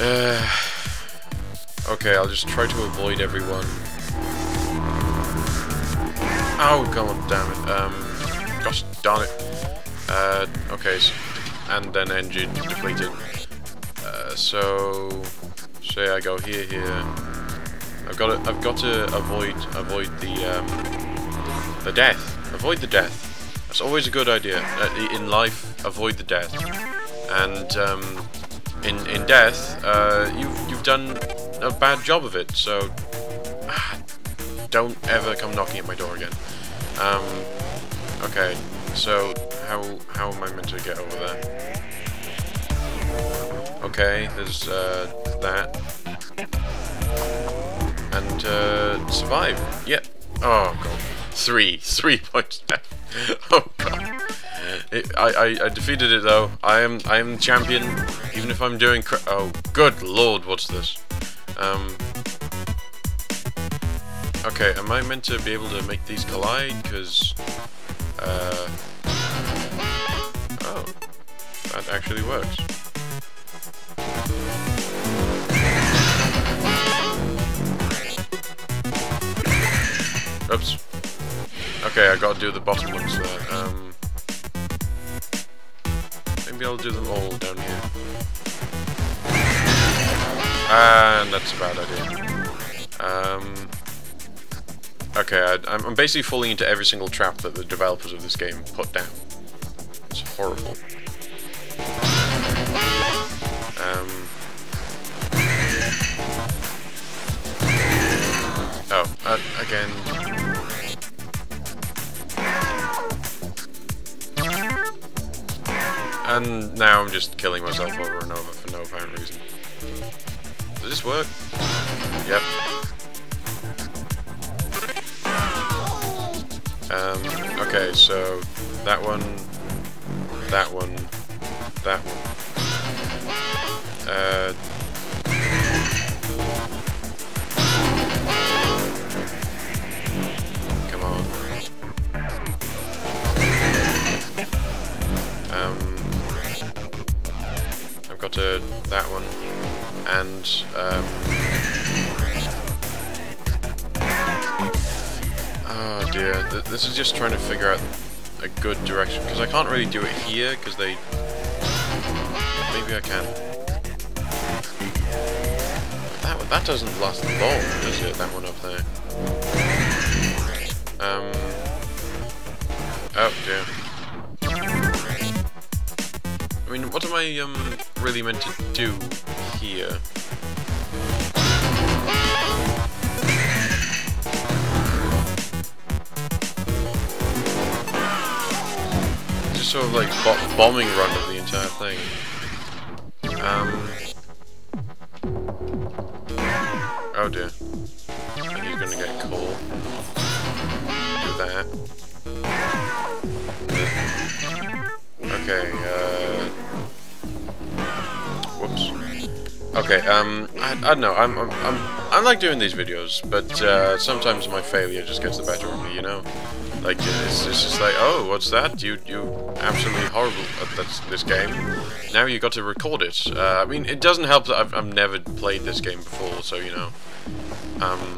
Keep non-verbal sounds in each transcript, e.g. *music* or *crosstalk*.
Uh, okay, I'll just try to avoid everyone. Oh, god damn it. Um, gosh darn it. Uh, okay, so, and then engine depleted. Uh, so, say I go here, here. I've got to, I've got to avoid, avoid the, um, the death. Avoid the death. That's always a good idea. Uh, in life, avoid the death. And, um, in, in death, uh, you've, you've done a bad job of it, so don't ever come knocking at my door again. Um, okay, so how, how am I meant to get over there? Okay, there's uh, that. And uh, survive. Yeah. Oh god. Three. Three *laughs* points oh god. It, I, I, I defeated it though. I am I am the champion, even if I'm doing. oh, good lord, what's this? Um. Okay, am I meant to be able to make these collide? Because, uh, oh, that actually works. Oops. Okay, I gotta do the bottom ones there. Um, maybe I'll do them all down here. And that's a bad idea. Um, okay, I, I'm basically falling into every single trap that the developers of this game put down. It's horrible. Um, oh, uh, again, And now I'm just killing myself over and over for no apparent reason. Does this work? Yep. Um, okay, so that one, that one, that one. Uh, this is just trying to figure out a good direction because I can't really do it here because they maybe I can. That that doesn't last long, does it? That one up there. Um. Oh dear. I mean, what am I um really meant to do here? Sort of like bo bombing run of the entire thing. Um. Oh dear. He's gonna get coal. Do that. Okay, uh... Whoops. Okay, um, I, I don't know, I'm, I'm, I'm, I like doing these videos, but, uh, sometimes my failure just gets the better of me, you know? Like, it's, it's just like, oh, what's that? You, you absolutely horrible at this, this game. Now you got to record it. Uh, I mean, it doesn't help that I've, I've never played this game before, so, you know. Um,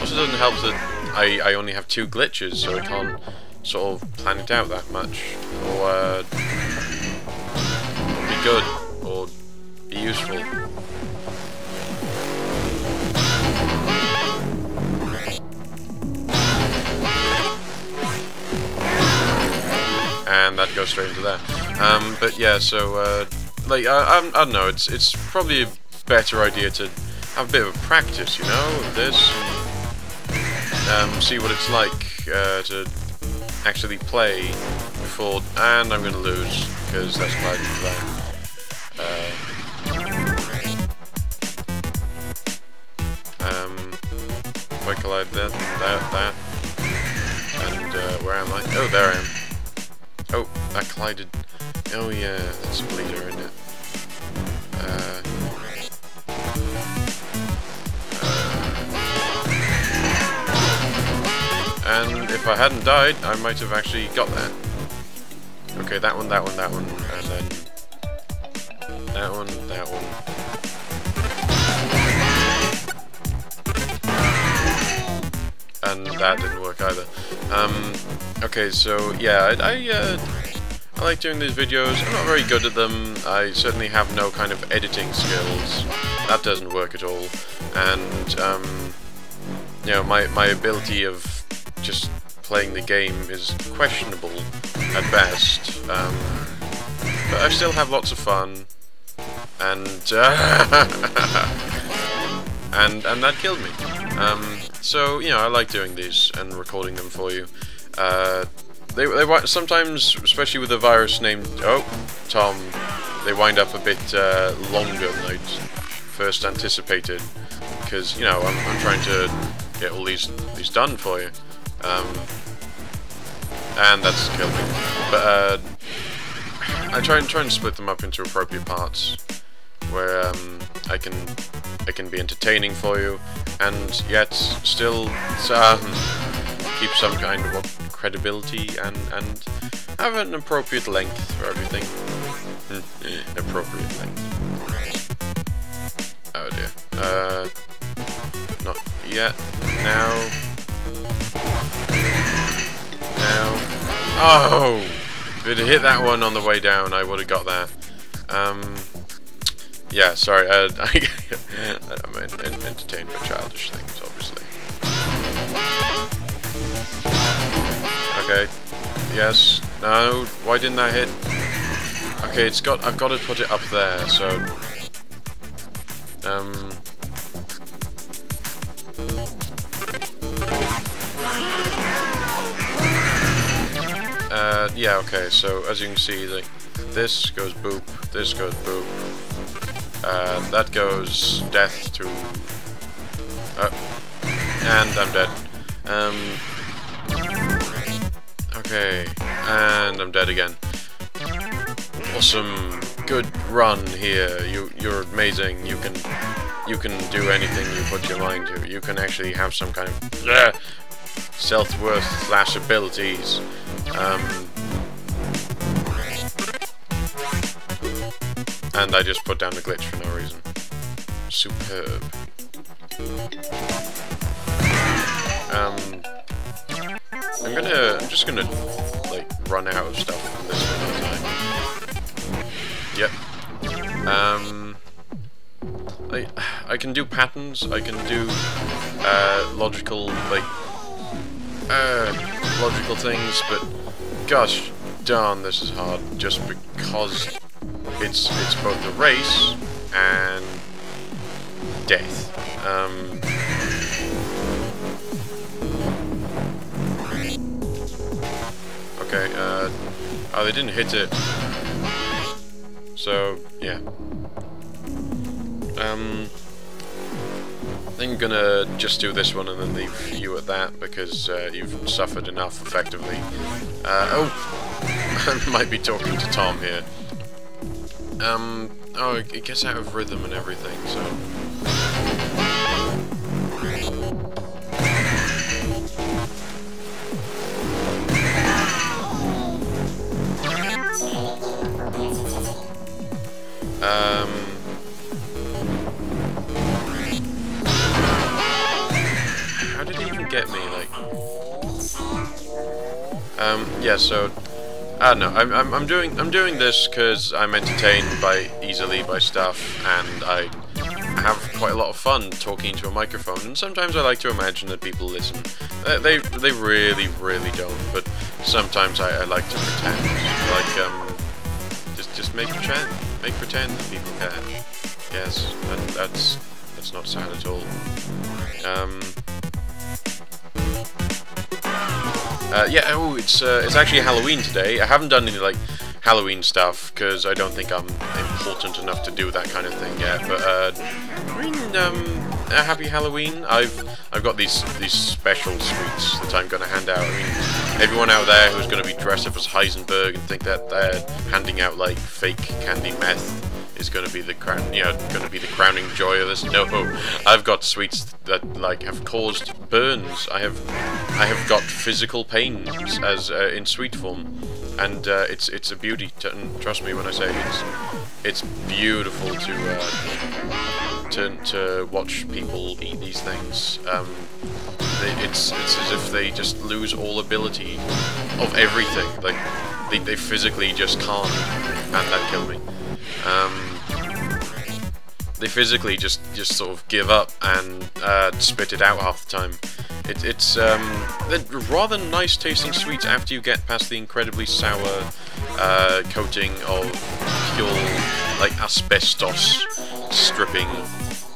also doesn't help that I, I only have two glitches, so I can't sort of plan it out that much, or uh, be good, or be useful. And that goes straight into there. Um, but yeah, so uh, like I, I, I don't know, it's it's probably a better idea to have a bit of a practice, you know, of this, um, see what it's like uh, to actually play before, and I'm going to lose because that's quite bad. Uh, um, if I collide that, that, that, and uh, where am I? Oh, there I am that collided. Oh yeah, that's a bleeder, isn't it? Uh, and if I hadn't died, I might have actually got that. Okay, that one, that one, that one, and then that one, that one. And that didn't work either. Um, okay, so yeah, I, I uh, I like doing these videos. I'm not very good at them. I certainly have no kind of editing skills. That doesn't work at all. And, um, you know, my, my ability of just playing the game is questionable at best. Um, but I still have lots of fun. And, uh, *laughs* and, and that killed me. Um, so, you know, I like doing these and recording them for you. Uh, they, they sometimes, especially with a virus named, oh, Tom, they wind up a bit uh, longer than I'd first anticipated. Because, you know, I'm, I'm trying to get all these, these done for you. Um, and that's killed me. But, uh, I try and try and split them up into appropriate parts, where um, I can I can be entertaining for you, and yet still um, keep some kind of credibility and and have an appropriate length for everything. appropriate length. Oh dear. Uh, not yet. Now. Now. Oh! If it hit that one on the way down, I would have got that. Um, yeah, sorry, uh, *laughs* I, I'm entertained by childish things, obviously. Okay, yes, no, why didn't that hit? Okay, it's got, I've got to put it up there, so, um, Uh, yeah, okay, so as you can see, like, this goes boop, this goes boop, uh, that goes death to... Uh, and I'm dead. Um, okay, and I'm dead again. Awesome, good run here, you, you're amazing, you can, you can do anything you put your mind to, you can actually have some kind of, uh, self-worth slash abilities. Um, and I just put down the glitch for no reason. Superb. Um, I'm gonna, I'm just gonna, like, run out of stuff this one time. Yep. Um, I, I can do patterns, I can do, uh, logical, like, uh, logical things, but gosh darn, this is hard just because it's it's both the race and death. Um, okay, uh, oh, they didn't hit it. So, yeah. Um, I think I'm gonna just do this one and then leave you at that because uh, you've suffered enough effectively. Uh, oh, *laughs* I might be talking to Tom here. Um, oh, it gets out of rhythm and everything, so... Um... How did he even get me, like... Um, yeah, so... I don't know, I'm, I'm, I'm doing I'm doing this because I'm entertained by easily by stuff, and I have quite a lot of fun talking to a microphone, and sometimes I like to imagine that people listen. Uh, they they really, really don't, but sometimes I, I like to pretend. Like, um, just just make pretend, make pretend that people care. Yes, that, that's that's not sad at all. Um, Uh, yeah, oh, it's uh, it's actually Halloween today. I haven't done any like Halloween stuff because I don't think I'm important enough to do that kind of thing yet. But uh, um, a happy Halloween. I've I've got these these special sweets that I'm going to hand out. I mean, everyone out there who's going to be dressed up as Heisenberg and think that they're handing out like fake candy meth is going to be the crown, you know, going to be the crowning joy of this. No, I've got sweets that like have caused burns. I have, I have got physical pains as uh, in sweet form, and uh, it's it's a beauty. To, and trust me when I say it's it's beautiful to uh, to, to watch people eat these things. Um, they, it's it's as if they just lose all ability of everything. Like they, they physically just can't. And that killed me. Um, they physically just just sort of give up and uh, spit it out half the time. It, it's um, rather nice tasting sweets after you get past the incredibly sour uh, coating of pure like asbestos stripping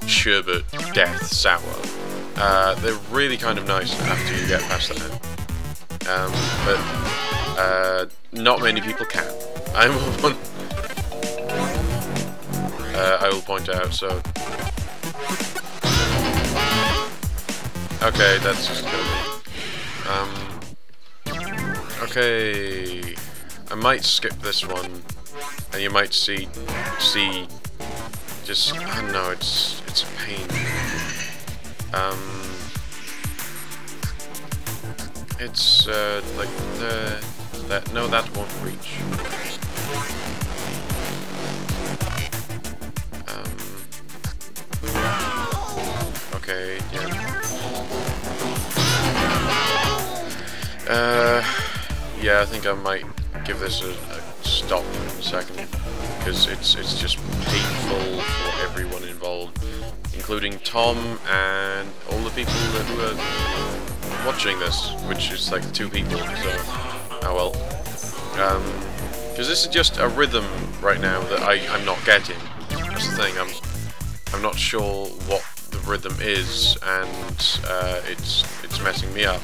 sherbet death sour. Uh, they're really kind of nice after you get past that. Um, but uh, not many people can. *laughs* I'm one. Uh, I will point out. So, okay, that's just be. Um, okay, I might skip this one, and you might see see just I don't know. It's it's a pain. Um, it's uh, like the that no that won't reach. Um, okay, yeah. Uh, yeah, I think I might give this a, a stop in a second because it's it's just painful for everyone involved, including Tom and all the people who are watching this, which is like two people. So, oh well. Because um, this is just a rhythm right now that I I'm not getting. That's the thing. I'm I'm not sure what the rhythm is, and uh, it's it's messing me up.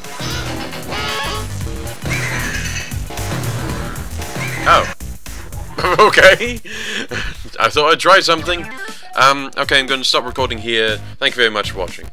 Oh. *laughs* okay. *laughs* I thought I'd try something. Um, okay, I'm going to stop recording here. Thank you very much for watching.